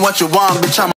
What you want, bitch. I'm